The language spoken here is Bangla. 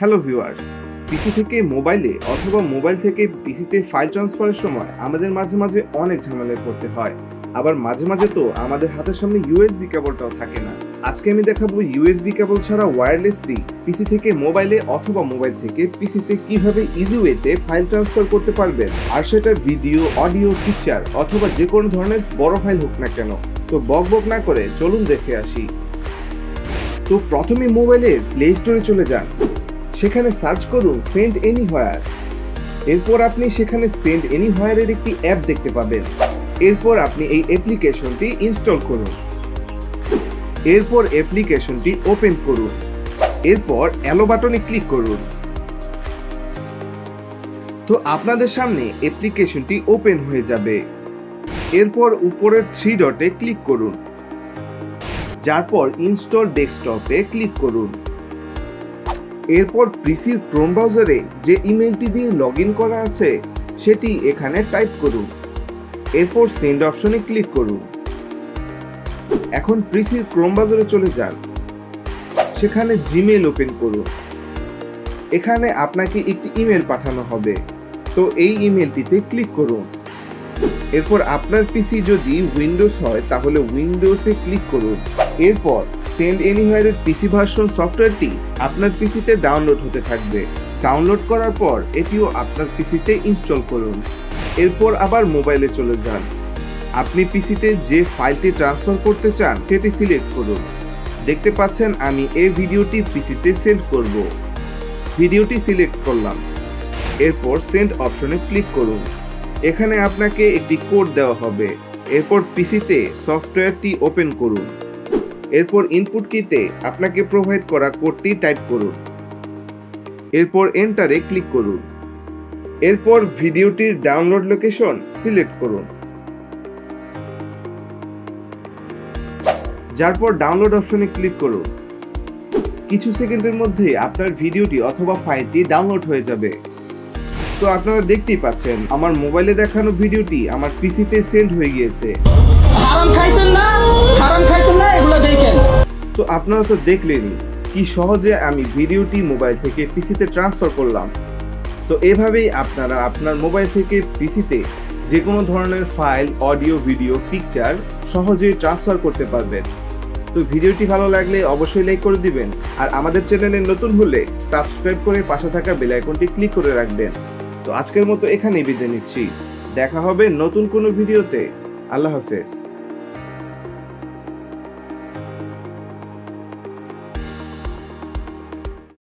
হ্যালো ভিউয়ার্স পিসি থেকে মোবাইলে অথবা মোবাইল থেকে পিসিতে ফাইল ট্রান্সফারের সময় আমাদের মাঝে মাঝে অনেক ঝামেলায় পড়তে হয়। আবার মাঝে মাঝে তো আমাদের হাতের সামনে ইউএসবি কেবলটাও থাকে না। আজকে আমি দেখাবো ইউএসবি কেবল ছাড়া ওয়্যারলেসলি পিসি থেকে মোবাইলে অথবা মোবাইল থেকে পিসিতে কীভাবে ইজি ওয়েতে ফাইল ট্রান্সফার করতে পারবেন। আর সেটা ভিডিও অডিও পিকচার অথবা যে কোনো ধরনের বড় ফাইল হোক না কেন। তো বক বক না করে চলুন দেখে আসি। তো প্রথমে মোবাইলে প্লে স্টোরে চলে যান। সেখানে সার্চ করুন সেন্ড এনি হোয়ার এরপর আপনি সেখানে সেন্ড এনি হোয়ারের একটি অ্যাপ দেখতে পাবেন। এরপর আপনি এই অ্যাপ্লিকেশনটি ইনস্টল করুন। এরপর অ্যাপ্লিকেশনটি ওপেন করুন। এরপর অ্যালো বাটনে ক্লিক করুন। তো আপনাদের সামনে অ্যাপ্লিকেশনটি ওপেন হয়ে যাবে। এরপর উপরের থ্রি ডটে ক্লিক করুন। যারপর ইনস্টল ডেস্কটপে ক্লিক করুন। এরপর পিসির ক্রোম ব্রাউজারে যে ইমেলটি দিয়ে লগ করা আছে, সেটি এখানে টাইপ করুন। এরপর সেন্ড অপশনে ক্লিক করুন। এখন পিসির ক্রোম ব্রাউজারে চলে যান। সেখানে জিমেল ওপেন করুন। এখানে আপনাকে একটি ইমেল পাঠানো হবে। তো এই ইমেলটিতে ক্লিক করুন। এরপর আপনার পিসি যদি উইন্ডোজ হয়, তাহলে উইন্ডোজে ক্লিক করুন। এরপর সেন্ড এনিওয়ারের পিসি ভার্সন সফটওয়্যারটি আপনার পিসিতে ডাউনলোড হতে থাকবে। ডাউনলোড করার পর এটিও আপনার পিসিতে ইনস্টল করুন। এরপর আবার মোবাইলে চলে যান। আপনি পিসিতে যে ফাইলটি ট্রান্সফার করতে চান, সেটি সিলেক্ট করুন। দেখতে পাচ্ছেন, আমি এই ভিডিওটি পিসিতে সেন্ড করব। ভিডিওটি সিলেক্ট করলাম। এরপর সেন্ড অপশনে ক্লিক করুন। এখানে আপনাকে একটি কোড দেওয়া হবে। এরপর পিসিতে সফটওয়্যারটি ওপেন করুন। এরপর ইনপুট কিতে আপনাকে প্রোভাইড করা কোডটি টাইপ করুন। এরপর এন্টারে ক্লিক করুন। এরপর ভিডিওটির ডাউনলোড লোকেশন সিলেক্ট করুন। যার পর ডাউনলোড অপশনে ক্লিক করুন। কিছু সেকেন্ডের মধ্যে আপনার ভিডিওটি অথবা ফাইলটি ডাউনলোড হয়ে যাবে। তো আপনারা দেখতেই পাচ্ছেন আমার মোবাইলে দেখানো ভিডিওটি আমার পিসিতে সেন্ড হয়ে গিয়েছে। হারাম খাইছেন না? হারাম খাইছেন না? এগুলো দেখেন। তো আপনারা তো দেখলেনই কি সহজে আমি ভিডিওটি মোবাইল থেকে পিসিতে ট্রান্সফার করলাম। তো এভাবেই আপনারা আপনার মোবাইল থেকে পিসিতে যে কোনো ধরনের ফাইল অডিও ভিডিও পিকচার সহজেই ট্রান্সফার করতে পারবেন। তো ভিডিওটি ভালো লাগলে অবশ্যই লাইক করে দিবেন আর আমাদের চ্যানেলে নতুন হলে সাবস্ক্রাইব করে পাশে থাকা বেল আইকনটি ক্লিক করে রাখবেন। তো আজকের মতো এখানেই বিদায় নিচ্ছি। দেখা হবে নতুন কোনো ভিডিওতে। আল্লাহ হাফেজ।